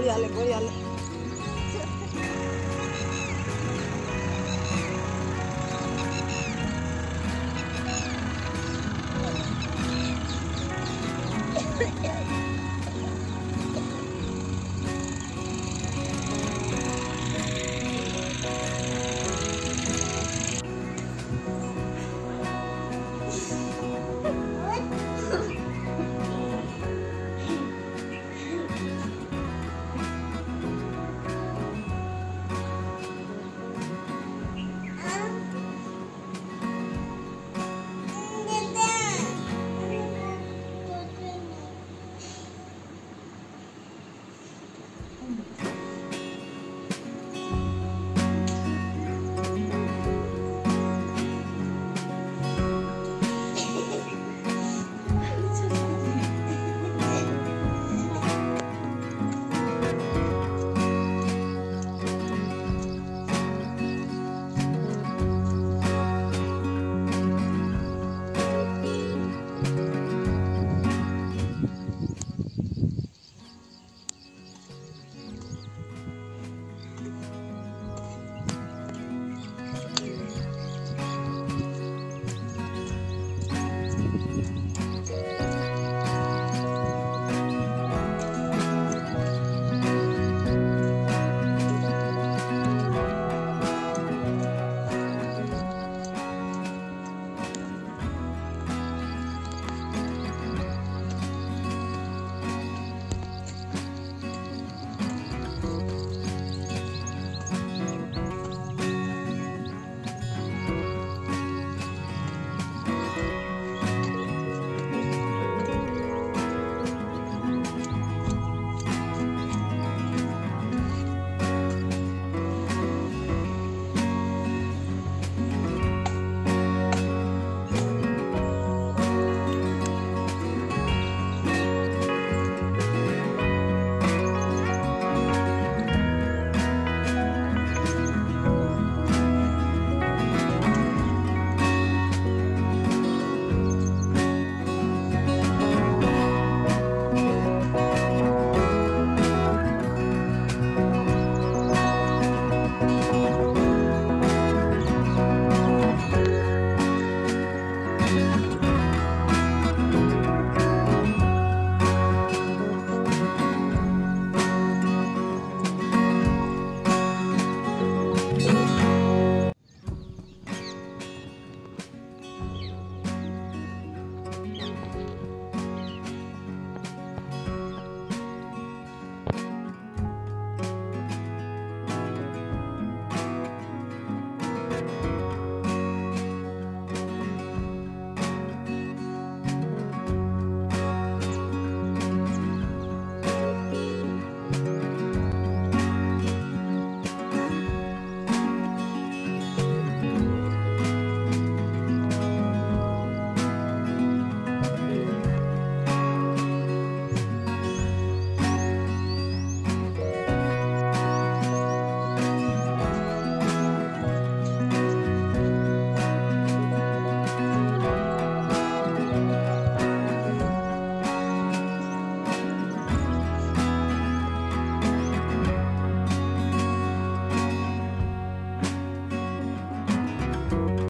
गोली हाले गोली हाले